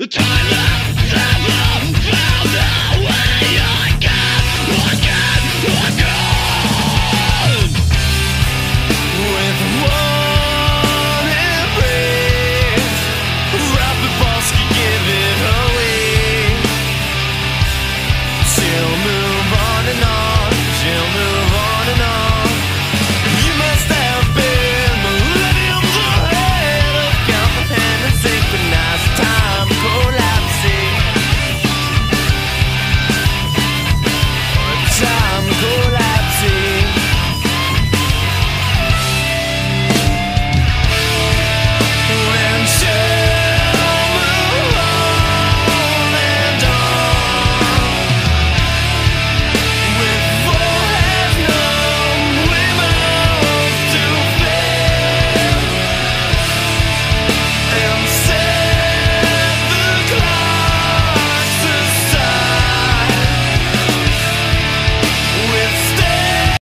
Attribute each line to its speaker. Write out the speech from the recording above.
Speaker 1: The time